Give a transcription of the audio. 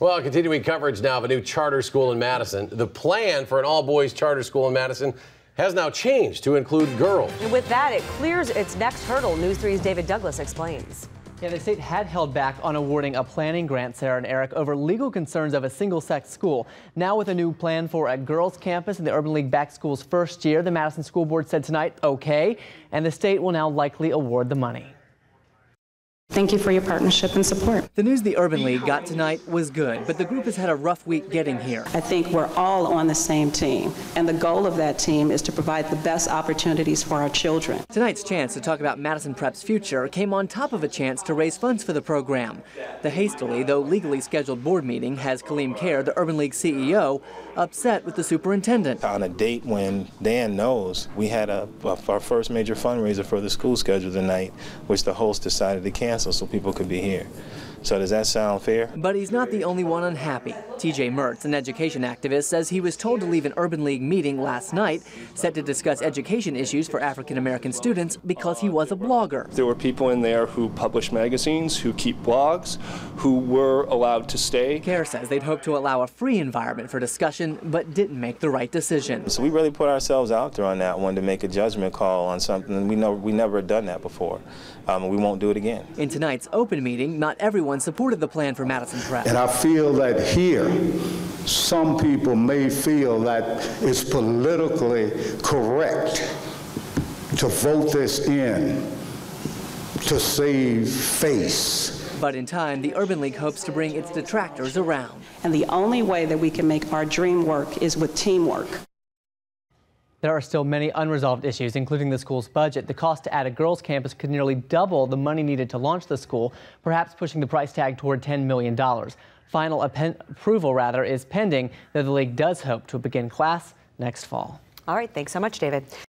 Well, continuing coverage now of a new charter school in Madison. The plan for an all boys charter school in Madison has now changed to include girls. And with that, it clears its next hurdle. News 3's David Douglas explains. Yeah, the state had held back on awarding a planning grant, Sarah and Eric, over legal concerns of a single-sex school. Now with a new plan for a girls' campus in the Urban League back school's first year, the Madison School Board said tonight, okay, and the state will now likely award the money. Thank you for your partnership and support. The news the Urban League got tonight was good, but the group has had a rough week getting here. I think we're all on the same team, and the goal of that team is to provide the best opportunities for our children. Tonight's chance to talk about Madison Prep's future came on top of a chance to raise funds for the program. The hastily, though legally scheduled board meeting has Kaleem Caire, the Urban League CEO, upset with the superintendent. On a date when Dan knows we had a, our first major fundraiser for the school schedule tonight, which the host decided to cancel so people could be here. So does that sound fair? But he's not the only one unhappy. TJ Mertz, an education activist, says he was told to leave an Urban League meeting last night set to discuss education issues for African American students because he was a blogger. There were people in there who publish magazines, who keep blogs, who were allowed to stay. Caire says they'd hoped to allow a free environment for discussion, but didn't make the right decision. So we really put ourselves out there on that one to make a judgment call on something. We know we never done that before. Um, we won't do it again. In tonight's open meeting, not everyone supported the plan for Madison Prep. And I feel that here, some people may feel that it's politically correct to vote this in to save face. But in time, the Urban League hopes to bring its detractors around. And the only way that we can make our dream work is with teamwork. There are still many unresolved issues, including the school's budget. The cost to add a girls' campus could nearly double the money needed to launch the school, perhaps pushing the price tag toward $10 million. Final approval, rather, is pending, though the league does hope to begin class next fall. All right, thanks so much, David.